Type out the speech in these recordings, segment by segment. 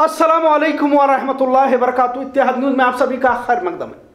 अस्सलाम वालेकुम वरहमतुल्लाहि वबरकातुहू। इत्तेहाद न्यूज़ में आप सभी का खैर मकदम है।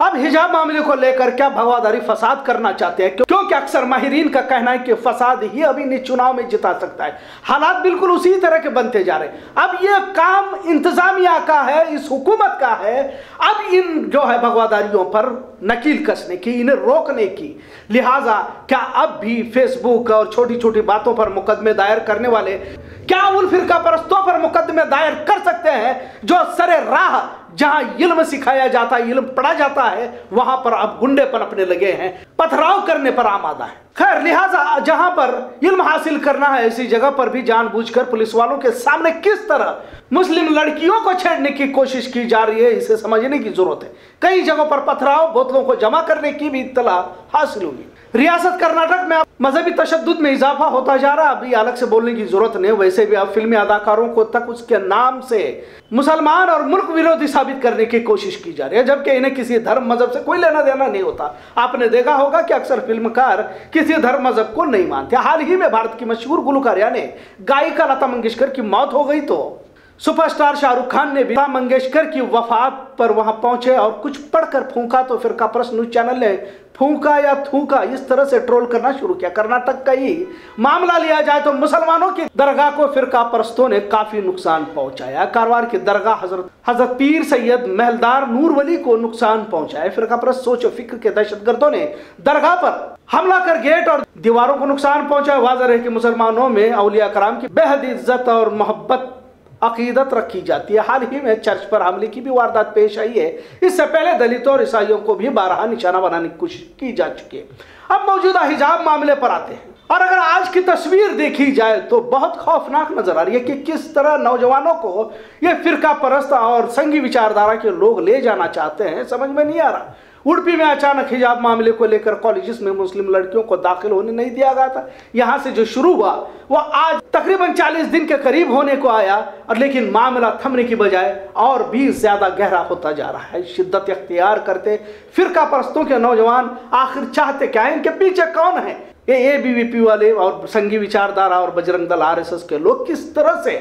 अब हिजाब मामले को लेकर क्या भगवादारी फसाद करना चाहते हैं? क्यों- क्योंकि अक्सर माहिरीन का कहना है कि फसाद ही अभी इन्हें चुनाव में जिता सकता है। हालात बिल्कुल उसी तरह के बनते जा रहे हैं। अब ये काम इंतजामिया का है, इस हुकूमत का है। अब इन जो है भगवादारियों पर नकील कसने की, इन्हें रोकने की, लिहाजा क्या अब भी फेसबुक और छोटी छोटी बातों पर मुकदमे दायर करने वाले क्या उन फिरका परस्तों पर मुकदमे दायर कर सकते हैं जो सरे राह जहाँ इल्म सिखाया जाता है, इल्म पढ़ा जाता है, वहाँ पर अब गुंडे पनपने लगे हैं, पथराव करने पर आमादा है। खैर, लिहाजा जहाँ पर इल्म हासिल करना है, ऐसी जगह पर भी जानबूझकर पुलिस वालों के सामने किस तरह मुस्लिम लड़कियों को छेड़ने की कोशिश की जा रही है, इसे समझने की ज़रूरत है। कई जगहों पर पथराव, बोतलों को जमा करने की भी इतला हासिल हुई। रियासत कर्नाटक में मजहबी तशद में इजाफा होता जा रहा है, अभी अलग से बोलने की ज़रूरत नहीं, वैसे भी अब फिल्मी अदाकारों को तक उसके नाम से मुसलमान और मुल्क विरोधी साबित करने की कोशिश की जा रही है, जबकि इन्हें किसी धर्म मज़हब से कोई लेना देना नहीं होता। आपने देखा होगा कि अक्सर फिल्मकार किसी धर्म मज़हब को नहीं मानते। हाल ही में भारत की मशहूर गुलकारिया ने गायिका लता मंगेशकर की मौत हो गई तो सुपरस्टार शाहरुख खान ने भी मंगेशकर की वफात पर वहाँ पहुँचे और कुछ पढ़कर फूंका तो फिर काप्रस न्यूज़ चैनल ने, फूंका या थूका, इस तरह से ट्रोल करना शुरू किया। कर्नाटक का ही मामला लिया जाए तो मुसलमानों की दरगाह को फिरका परस्तों ने काफ़ी नुकसान पहुँचाया। कारवार की दरगाह हज़रत हज़रत पीर सैयद महलदार नूर वली को नुकसान पहुँचाया। फिरका परस्त सोच, फ़िक्र के दहशतगर्दों ने दरगाह पर हमला कर गेट और दीवारों को नुकसान पहुँचाया। वाजह है कि मुसलमानों में अलिया कराम की बेहद इज़्ज़त और मोहब्बत अकीदत रखी जाती है। हाल ही में चर्च पर हमले की भी वारदात पेश आई है। इससे पहले दलितों और ईसाइयों को भी बारहा निशाना बनाने की कोशिश की जा चुकी है। अब मौजूदा हिजाब मामले पर आते हैं। और अगर आज की तस्वीर देखी जाए तो बहुत खौफनाक नज़र आ रही है कि किस तरह नौजवानों को ये फिरका परस्त और संघी विचारधारा के लोग ले जाना चाहते हैं, समझ में नहीं आ रहा। उड़पी में अचानक हिजाब मामले को लेकर कॉलेजेस में मुस्लिम लड़कियों को दाखिल होने नहीं दिया गया था। यहाँ से जो शुरू हुआ, वह आज तकरीबन 40 दिन के करीब होने को आया, और लेकिन मामला थमने की बजाय और भी ज़्यादा गहरा होता जा रहा है। शिद्दत अख्तियार करते फिरका परस्तों के नौजवान आखिर चाहते क्या है? इनके पीछे कौन है? ये एबीवीपी वाले और संघी विचारधारा और बजरंग दल आरएसएस के लोग किस तरह से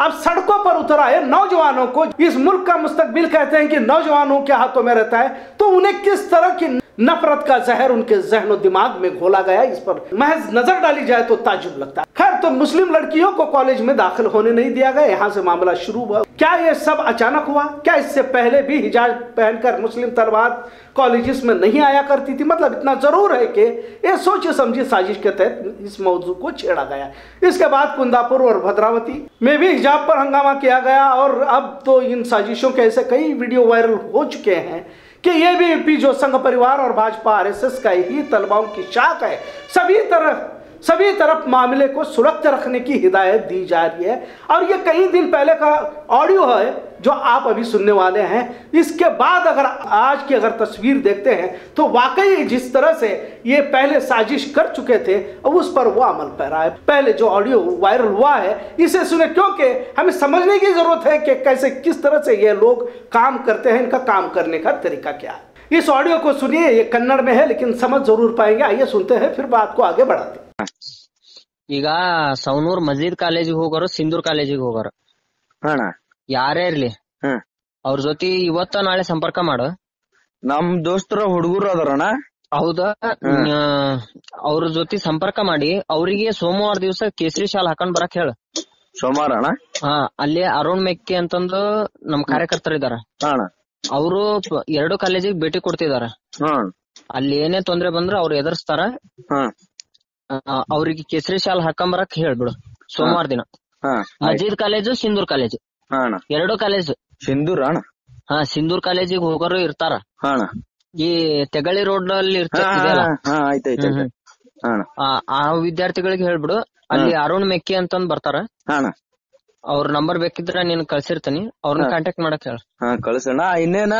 अब सड़कों पर उतर आए? नौजवानों को इस मुल्क का मुस्तकबिल कहते हैं कि नौजवानों के हाथों में रहता है। उन्हें किस तरह की नफरत का जहर उनके जहन दिमाग में घोला गया, इस पर महज नज़र डाली जाए तो ताजुब लगता है। खैर तो मुस्लिम लड़कियों को कॉलेज में दाखिल होने नहीं दिया गया, यहाँ से मामला शुरू हुआ। क्या ये सब अचानक हुआ? क्या इससे पहले भी हिजाब पहनकर मुस्लिम तलवार कॉलेजेस में नहीं आया करती थी? मतलब इतना ज़रूर है कि ये सोचे समझी साजिश के तहत इस मौजू को छेड़ा गया। इसके बाद कुंदापुर और भद्रावती में भी हिजाब पर हंगामा किया गया और अब तो इन साजिशों के ऐसे कई वीडियो वायरल हो चुके हैं कि ये भी जो संघ परिवार और भाजपा आरएसएस का ही तलबाओं की शाख है, सभी तरह सभी तरफ़ मामले को सुरक्षित रखने की हिदायत दी जा रही है। और ये कई दिन पहले का ऑडियो है, जो आप अभी सुनने वाले हैं। इसके बाद अगर आज की अगर तस्वीर देखते हैं तो वाकई जिस तरह से ये पहले साजिश कर चुके थे, अब उस पर वो अमल पैरा है पहले जो ऑडियो वायरल हुआ है, इसे सुने क्योंकि हमें समझने की ज़रूरत है कि कैसे, किस तरह से ये लोग काम करते हैं, इनका काम करने का तरीका क्या है। इस ऑडियो को सुनिए, ये कन्नड़ में है, लेकिन समझ ज़रूर पाएँगे। आइए सुनते हैं, फिर बात को आगे बढ़ाते ಈಗ ಸವನೂರ್ ಮಜೀದ್ ಕಾಲೇಜಿಗೆ ಹೋಗೋರು ಸಿಂಧೂರ್ ಕಾಲೇಜಿಗೆ ಹೋಗೋರು. ಅಣ್ಣ ಯಾರೇ ಇರ್ಲಿ. ಹ್ಮ್ ಅವ್ರ ಜೊತೆ ಇವತ್ತ ನಾಳೆ ಸಂಪರ್ಕ ಮಾಡು. ನಮ್ ದೋಸ್ತರ ಹುಡುಗರು ಅದಾರಣ್ಣ ಹೌದಾ? ಅವ್ರ ಜೊತೆ ಸಂಪರ್ಕ ಮಾಡಿ ಅವರಿಗೆ ಸೋಮವಾರ ದಿವಸ ಕೇಸರಿ ಶಾಲ್ ಹಾಕೊಂಡ್ ಬರಕ್ ಹೇಳ. ಸೋಮವಾರ ಅಣ್ಣ? ಹಾ ಅಲ್ಲಿ ಅರುಣ್ ಮೆಕ್ಕಿ ಅಂತಂದು ನಮ್ ಕಾರ್ಯಕರ್ತರು ಇದಾರ. ಅವರು ಎರಡು ಕಾಲೇಜಿಗೆ ಭೇಟಿ ಕೊಡ್ತಿದಾರ. ಅಲ್ಲಿ ಏನೇ ತೊಂದ್ರೆ ಬಂದ್ರೆ ಅವ್ರು ಎದುರಿಸ್ತಾರ. ಅವ್ರಿಗೆ ಕೇಸರಿ ಶಾಲ್ ಹಾಕೊಂಬರಕ್ ಹೇಳ್ಬಿಡು. ಸೋಮವಾರ ದಿನ. Majeed college Sindhoor college. ಎರಡು ಕಾಲೇಜು. ಸಿಂಧೂರ್ ಅಣ್ಣ? ಹಾ ಸಿಂಧೂರ್ ಕಾಲೇಜಿಗೆ ಹೋಗೋರು ಇರ್ತಾರ. ಈ ತೆಗಳಿ ರೋಡ್ನಲ್ಲಿ ಆ ವಿದ್ಯಾರ್ಥಿಗಳಿಗೆ ಹೇಳ್ಬಿಡು. ಅಲ್ಲಿ ಅರುಣ್ ಮೆಕ್ಕಿ ಅಂತಂದ್ ಬರ್ತಾರ. ಅವ್ರ ನಂಬರ್ ಬೇಕಿದ್ರೆ ನೀನ್ ಕಳ್ಸಿರ್ತೀನಿ. ಅವ್ರನ್ನ ಕಾಂಟ್ಯಾಕ್ಟ್ ಮಾಡಕ್ ಹೇಳ. ಹಾ ಕಳ್ಸಣ್ಣ ಇನ್ನೇನ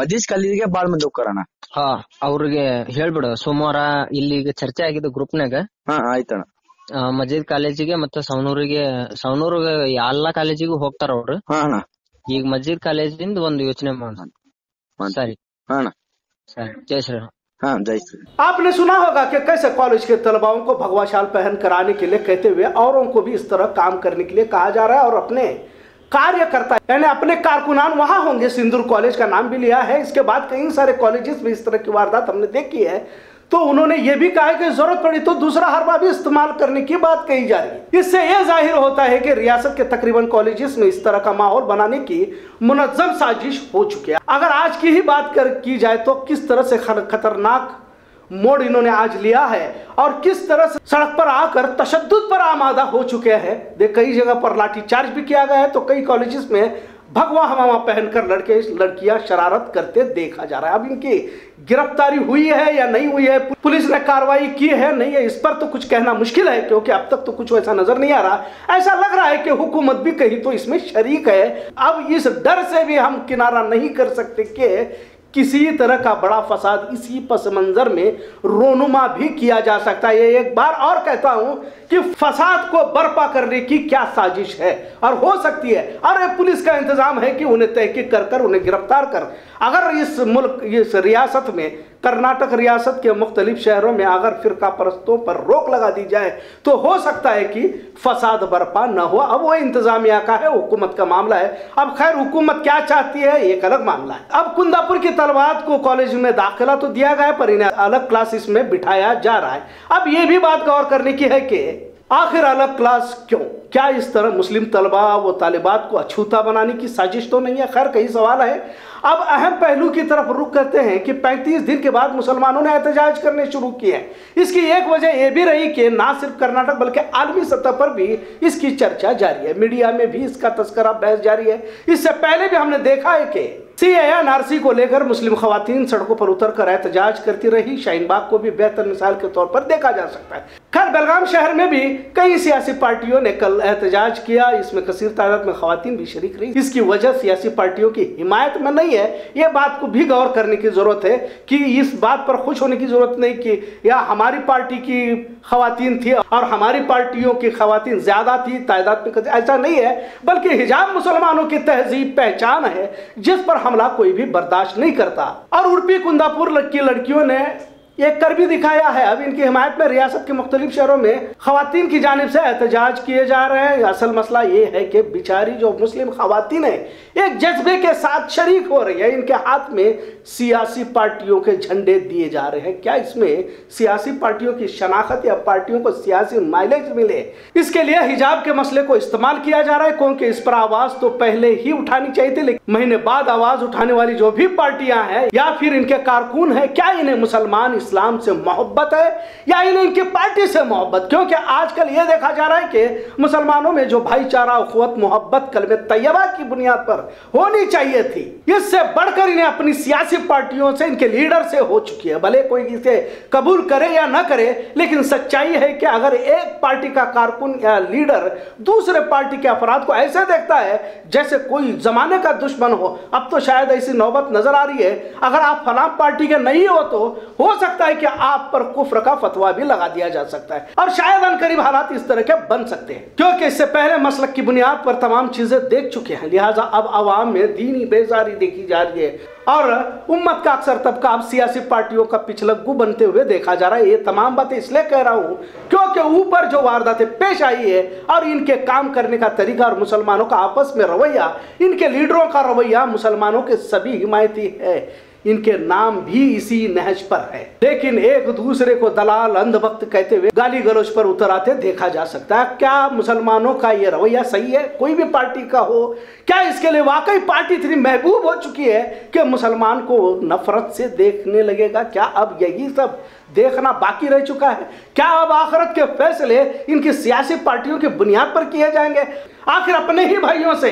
ಮಜೀಸ್ ಕಾಲೇಜಿಗೆ ಬಾಳ್ ಮಂದಿ ಹೋಗ್ತಾರಣ್ಣ ಹಾ ಅವ್ರಿಗೆ ಹೇಳ್ಬಿಡು. ಸೋಮವಾರ ಇಲ್ಲಿ ಈಗ ಚರ್ಚೆ ಆಗಿದ್ದು ಗ್ರೂಪ್ನಾಗ. ಹಾ ಆಯ್ತಣ್ಣ ಮಜೀದ್ ಕಾಲೇಜಿಗೆ ಮತ್ತೆ ಸವನೂರಿಗೆ ಸವನೂರ್ ಎಲ್ಲಾ ಕಾಲೇಜಿಗೂ ಹೋಗ್ತಾರ ಅವ್ರು. ಈಗ ಮಜೀದ್ ಕಾಲೇಜಿಂದ ಒಂದು ಯೋಚನೆ ಮಾಡೋಣ. ಸರಿ. ಹಾ ಸರಿ. ಜೈ ಶ್ರೀರಾಮ್. हाँ जय श्री आपने सुना होगा कि कैसे कॉलेज के तलबाओं को भगवा शाल पहन कराने के लिए कहते हुए औरों को भी इस तरह काम करने के लिए कहा जा रहा है और अपने कार्यकर्ता, यानी अपने कारकुनान वहाँ होंगे। सिंदूर कॉलेज का नाम भी लिया है। इसके बाद कई सारे कॉलेजेस में इस तरह की वारदात हमने देखी है। तो उन्होंने ये भी कहा कि ज़रूरत पड़ी तो दूसरा हरबा भी इस्तेमाल करने की बात कही जा रही है। इससे यह ज़ाहिर होता है कि रियासत के तकरीबन कॉलेजेस में इस तरह का माहौल बनाने की मुनज्जम साजिश हो चुकी है। अगर आज की ही बात कर, की जाए तो किस तरह से खतरनाक मोड़ इन्होंने आज लिया है और किस तरह से सड़क पर आकर तशद पर आमादा हो चुके हैं। देख, कई जगह पर लाठीचार्ज भी किया गया है तो कई कॉलेजेस में भगवा हमामा पहनकर लड़के, लड़कियाँ शरारत करते देखा जा रहा है। अब इनकी गिरफ्तारी हुई है या नहीं हुई है? पुलिस ने कार्रवाई की है? नहीं है, इस पर तो कुछ कहना मुश्किल है, क्योंकि अब तक तो कुछ ऐसा नज़र नहीं आ रहा। ऐसा लग रहा है कि हुकूमत भी कहीं तो इसमें शरीक है। अब इस डर से भी हम किनारा नहीं कर सकते कि किसी तरह का बड़ा फसाद इसी पस मंजर में रोनुमा भी किया जा सकता है। एक बार और कहता हूँ कि फसाद को बर्पा करने की क्या साजिश है? और हो सकती है। अरे, पुलिस का इंतज़ाम है कि उन्हें तहकीक कर कर, उन्हें गिरफ़्तार कर। अगर इस मुल्क, इस रियासत में कर्नाटक रियासत के मुख्तलिफ़ शहरों में अगर फिरका परस्तों पर रोक लगा दी जाए तो हो सकता है कि फसाद बर्पा न हो अब वो इंतजामिया का है, हुकूमत का मामला है। अब खैर, हुकूमत क्या चाहती है एक अलग मामला है। अब कुंदापुर की तलवात को कॉलेज में दाखिला तो दिया गया पर इन्हें अलग क्लासेस में बिठाया जा रहा है। अब ये भी बात गौर करने की है कि आखिर अलग क्लास क्यों? क्या इस तरह मुस्लिम तलबा व तालिबात को अछूता बनाने की साजिश तो नहीं है? खैर, कई सवाल है। अब अहम पहलू की तरफ़ रुख करते हैं कि 35 दिन के बाद मुसलमानों ने एहतजाज करने शुरू किए हैं। इसकी एक वजह यह भी रही कि ना सिर्फ़ कर्नाटक बल्कि आलमी सतह पर भी इसकी चर्चा जारी है। मीडिया में भी इसका तस्करा बहस जारी है। इससे पहले भी हमने देखा है कि सी एनआरसी को लेकर मुस्लिम खातन सड़कों पर उतर कर एहतजाज करती रही। शाहीनबाग को भी बेहतर मिसाल के तौर पर देखा जा सकता है। खैर, बेलगाम शहर में भी कई सियासी पार्टियों ने कल एहतजाज किया। इसमें कसीर तादाद में खातन भी शरीक रही। इसकी वजह सियासी पार्टियों की हिमायत में नहीं है। यह बात को भी गौर करने की ज़रूरत है कि इस बात पर खुश होने की ज़रूरत नहीं कि या हमारी पार्टी की खातन थी और हमारी पार्टियों की खातन ज़्यादा थी। तादाद में ऐसा नहीं है, बल्कि हिजाब मुसलमानों की तहजीब पहचान है, जिस पर हमला कोई भी बर्दाश्त नहीं करता। और उर्पी कुंदापुर की लड़कियों ने ये कर भी दिखाया है। अब इनकी हिमायत में रियासत के मुख्तलिफ़ शहरों में खातन की जानब से एहतजाज किए जा रहे हैं। असल मसला ये है कि बिचारी जो मुस्लिम खातन है, एक जज्बे के साथ शरीक हो रही है। इनके हाथ में सियासी पार्टियों के झंडे दिए जा रहे हैं। क्या इसमें सियासी पार्टियों की शनाख्त या पार्टियों को सियासी माइलेज मिले? इसके लिए हिजाब के मसले को इस्तेमाल किया जा रहा है। क्योंकि इस पर आवाज़ तो पहले ही उठानी चाहिए थी, लेकिन महीने बाद आवाज़ उठाने वाली जो भी पार्टियाँ हैं या फिर इनके कारकुन है, क्या इन्हें मुसलमान इस्लाम से मोहब्बत है या इन्हें इनकी पार्टी से मोहब्बत? क्योंकि आजकल यह देखा जा रहा है कि मुसलमानों में जो भाईचारा अखवत मोहब्बत, कलम तैयबा की बुनियाद पर होनी चाहिए थी, इससे बढ़कर इन्हें अपनी सियासी पार्टियों से, इनके लीडर से हो चुकी है। भले कोई इसे कबूल करे या ना करे, लेकिन सच्चाई है कि अगर एक पार्टी का कारकुन या लीडर दूसरे पार्टी के अफराद को ऐसे देखता है, जैसे कोई जमाने का दुश्मन हो, अब तो शायद ऐसी नौबत नज़र आ रही है। अगर आप फलाम पार्टी के नहीं हो तो हो सकता सकता है कि आप पर कुफ्र का फतवा भी लगा दिया जा सकता है। और शायद अनकरीब हालात इस तरह के बन सकते हैं। क्योंकि इससे पहले मसलक की बुनियाद पर तमाम चीज़ें देख चुके हैं। लिहाजा अब आवाम में दीनी बेजारी देखी जा रही है। और उम्मत का अक्सर तबका अब सियासी पार्टियों का पिछलग्गू बनते हुए देखा जा रहा है। ये तमाम बातें इसलिए कह रहा हूँ क्योंकि ऊपर जो वारदातें पेश आई है और इनके काम करने का तरीका और मुसलमानों का आपस में रवैया, इनके लीडरों का रवैया मुसलमानों के सभी हिमायती है। इनके नाम भी इसी नहज पर है। लेकिन एक दूसरे को दलाल, अंधभक्त कहते हुए गाली गलोच पर उतर आते देखा जा सकता है। क्या मुसलमानों का ये रवैया सही है? कोई भी पार्टी का हो। क्या इसके लिए वाकई पार्टी इतनी महबूब हो चुकी है कि मुसलमान को नफरत से देखने लगेगा? क्या अब यही सब देखना बाकी रह चुका है? क्या अब आखिरत के फैसले इनकी सियासी पार्टियों की बुनियाद पर किए जाएँगे? आखिर अपने ही भाइयों से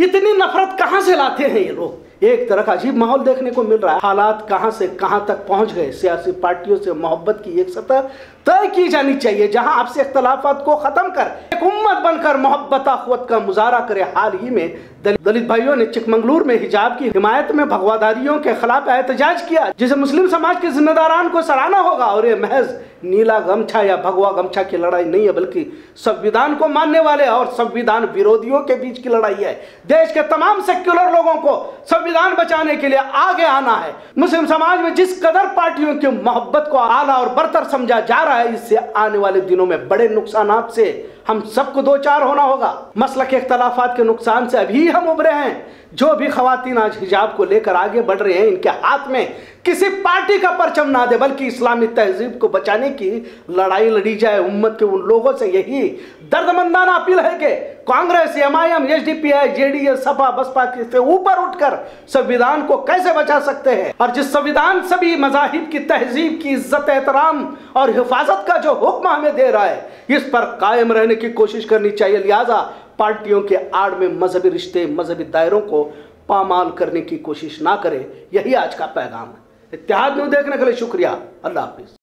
इतनी नफरत कहाँ से लाते हैं ये लोग? एक तरह का अजीब माहौल देखने को मिल रहा है। हालात कहाँ से कहाँ तक पहुँच गए? सियासी पार्टियों से मोहब्बत की एक सतह तय की जानी चाहिए, जहाँ आपसे इख्तलाफात को खत्म कर, एक उम्मत बनकर मोहब्बत का मुजाहरा करे। हाल ही में दलित भाइयों ने चिकमंगलूर में हिजाब की हिमायत में भगवादारियों के खिलाफ एहतजाज किया, जिसे मुस्लिम समाज के जिम्मेदारान को सराहना होगा। और ये महज नीला गमछा या भगवा गमछा की लड़ाई नहीं है, बल्कि संविधान को मानने वाले और संविधान विरोधियों के बीच की लड़ाई है। देश के तमाम सेक्युलर लोगों को संविधान बचाने के लिए आगे आना है। मुस्लिम समाज में जिस कदर पार्टियों की मोहब्बत को आला और बरतर समझा जा रहा है, इससे आने वाले दिनों में बड़े नुकसान से हम सबको दो चार होना होगा। मसल के अख्तलाफा के नुकसान से अभी हम उभरे हैं। जो भी खातन आज हिजाब को लेकर आगे बढ़ रहे हैं, इनके हाथ में किसी पार्टी का परचम ना दे, बल्कि इस्लामी तहजीब को बचाने की लड़ाई लड़ी जाए, उम्मत के उन लोगों से यही दर्दमंदाना अपील है कि Congress M I M H D P I J D S Sapa, Basapa के ऊपर उठकर संविधान को कैसे बचा सकते हैं? और जिस संविधान सभी मजाहिब की तहजीब, की इज़्ज़त, एहतराम और हिफाजत का जो हुक्म हमें दे रहा है, इस पर कायम रहने की कोशिश करनी चाहिए। लिहाजा पार्टियों के आड़ में मजहबी रिश्ते, मजहबी दायरों को पामाल करने की कोशिश ना करें। यही आज का पैगाम है। इतिहाद में देखने के लिए शुक्रिया। अल्लाह हाफिज।